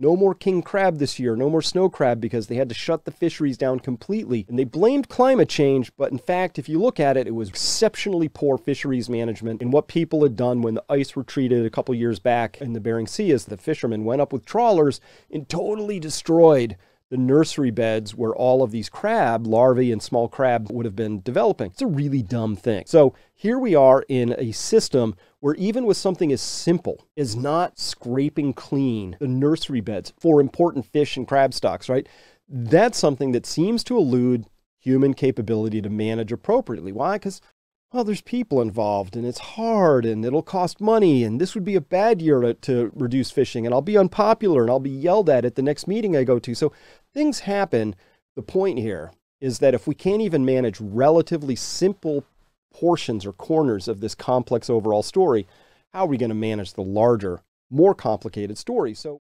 no more king crab this year, no more snow crab because they had to shut the fisheries down completely. And they blamed climate change, but in fact, if you look at it, it was exceptionally poor fisheries management. And what people had done when the ice retreated a couple years back in the Bering Sea is the fishermen went up with trawlers and totally destroyed the nursery beds where all of these crab larvae and small crab would have been developing. It's a really dumb thing. So here we are in a system where even with something as simple as not scraping clean the nursery beds for important fish and crab stocks, right? That's something that seems to elude human capability to manage appropriately. Why? Because well, there's people involved and it's hard and it'll cost money and this would be a bad year to, to, reduce fishing and I'll be unpopular and I'll be yelled at at the next meeting I go to. So things happen. The point here is that if we can't even manage relatively simple portions or corners of this complex overall story, how are we going to manage the larger, more complicated story? So